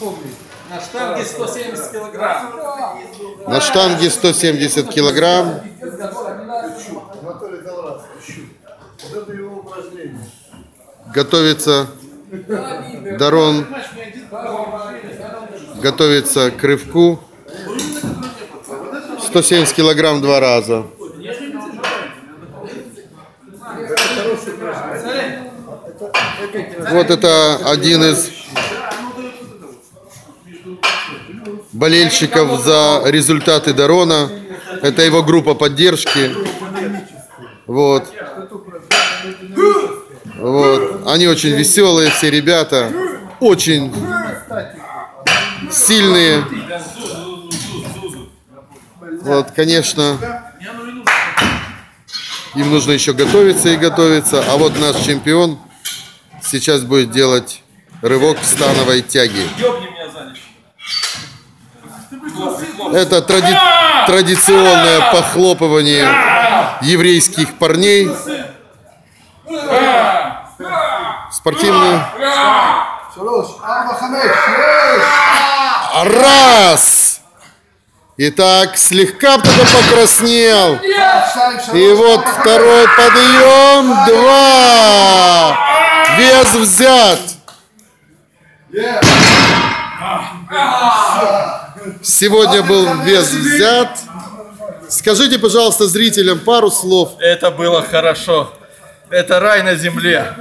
На штанге 170 килограмм. На штанге 170 килограмм. Готовится Дарон. Готовится к рывку. 170 килограмм два раза. Вот это один из болельщиков за результаты Дарона. Это его группа поддержки. Вот. Вот. Они очень веселые, все ребята. Очень сильные. Вот, конечно, им нужно еще готовиться и готовиться. А вот наш чемпион сейчас будет делать рывок становой тяги. Это тради- традиционное похлопывание еврейских парней. Есть! Раз! Итак, слегка кто-то покраснел. И вот второй подъем. Два. Вес взят. Сегодня был вес взят. Скажите, пожалуйста, зрителям пару слов. Это было хорошо. Это рай на земле.